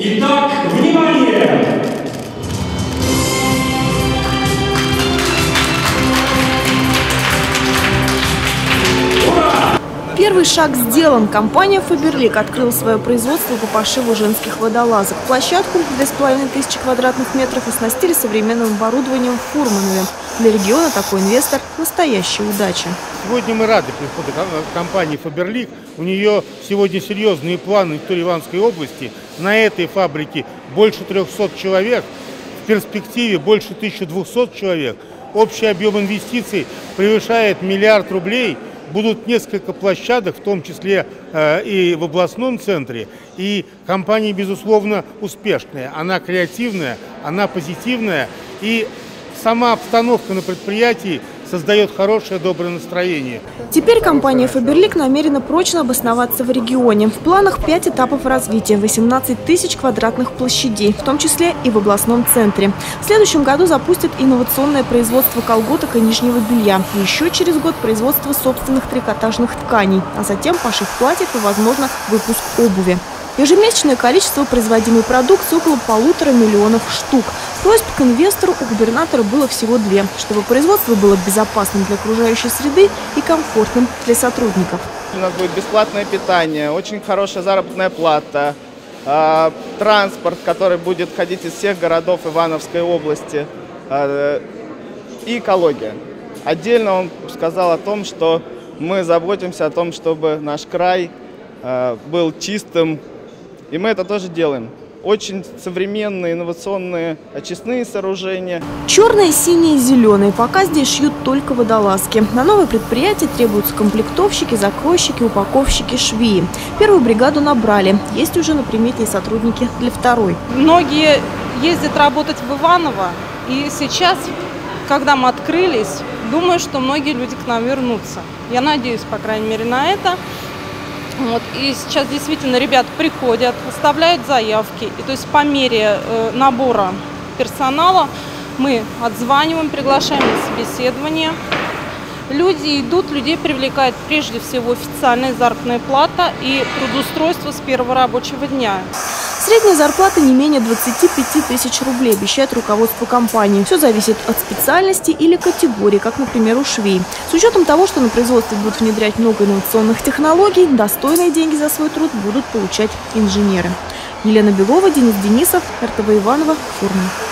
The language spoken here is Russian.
Итак, внимание! Первый шаг сделан. Компания «Фаберлик» открыла свое производство по пошиву женских водолазок. Площадку 2500 квадратных метров оснастили современным оборудованием в Фурманове. Для региона такой инвестор – настоящая удача. Сегодня мы рады приходу компании «Фаберлик». У нее сегодня серьезные планы в Иванской области. На этой фабрике больше 300 человек, в перспективе больше 1200 человек. Общий объем инвестиций превышает миллиард рублей – будут несколько площадок, в том числе э, и в областном центре. И компания, безусловно, успешная. Она креативная, она позитивная. И сама обстановка на предприятии создает хорошее, доброе настроение. Теперь компания «Фаберлик» намерена прочно обосноваться в регионе. В планах 5 этапов развития, 18 тысяч квадратных площадей, в том числе и в областном центре. В следующем году запустят инновационное производство колготок и нижнего белья. Еще через год производство собственных трикотажных тканей, а затем пошив платьев и, возможно, выпуск обуви. Ежемесячное количество производимой продукции около полутора миллионов штук. Просьб к инвестору у губернатора было всего две, чтобы производство было безопасным для окружающей среды и комфортным для сотрудников. У нас будет бесплатное питание, очень хорошая заработная плата, э, транспорт, который будет ходить из всех городов Ивановской области э, и экология. Отдельно он сказал о том, что мы заботимся о том, чтобы наш край э, был чистым, и мы это тоже делаем. Очень современные инновационные очистные сооружения. Черные, синие, зеленые. Пока здесь шьют только водолазки. На новое предприятие требуются комплектовщики, закройщики, упаковщики, швеи. Первую бригаду набрали. Есть уже на примете и сотрудники для второй. Многие ездят работать в Иваново. И сейчас, когда мы открылись, думаю, что многие люди к нам вернутся. Я надеюсь, по крайней мере, на это. Вот, и сейчас действительно ребят приходят, оставляют заявки. И то есть по мере э, набора персонала мы отзваниваем, приглашаем на собеседование. Люди идут, людей привлекает прежде всего официальная заработная плата и трудоустройство с первого рабочего дня. Средняя зарплата не менее 25 тысяч рублей, обещает руководство компании. Все зависит от специальности или категории, как, например, у швей. С учетом того, что на производстве будут внедрять много инновационных технологий, достойные деньги за свой труд будут получать инженеры. Елена Белова, Денис Денисов, РТВ Иванова, Форма.